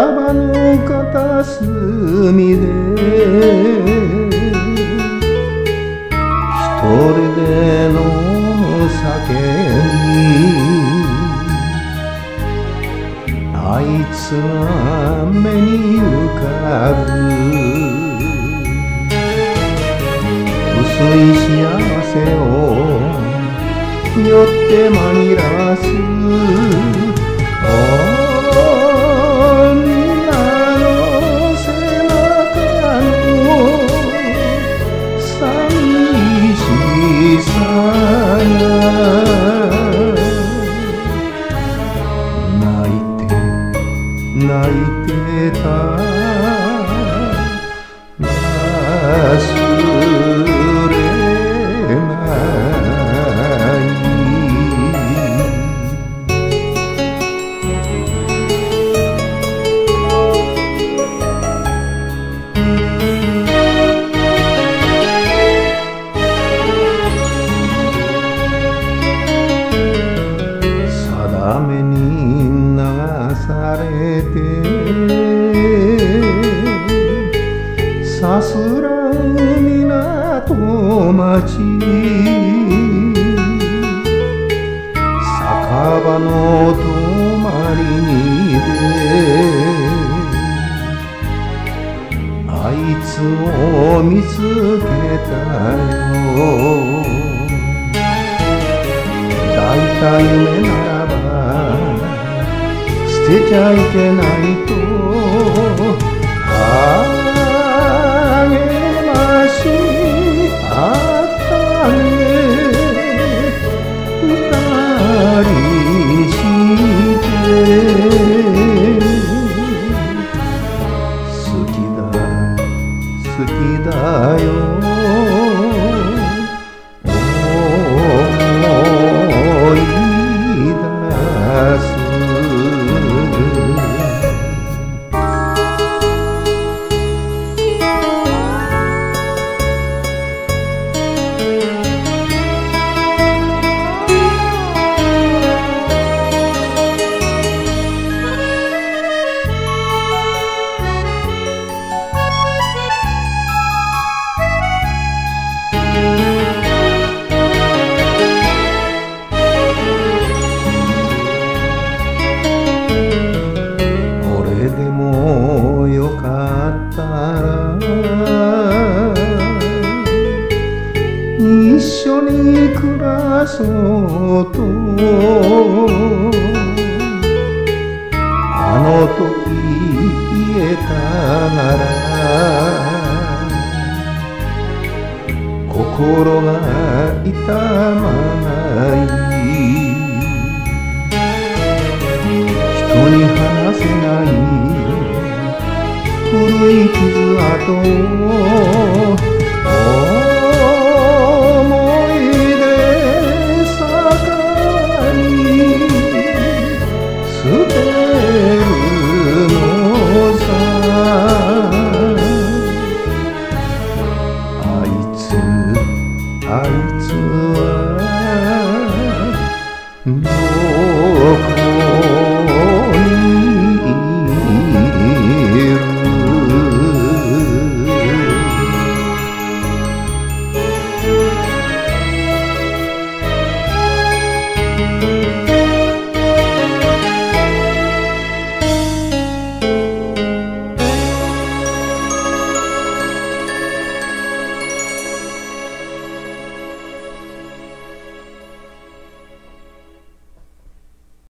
浜の片隅で一人での酒にあいつは目に浮かぶ。薄い幸せを酔って紛らわす。泣いてた忘れない定めに流さてさすらう港町。酒場の泊まりにであいつを見つけたよ。抱いた夢な捨てちゃいけないと。励ましあったね。二人して。好きだ好きだよ。らそうとあの時言えたなら心が痛まない人に話せない古い傷跡をあいつはる「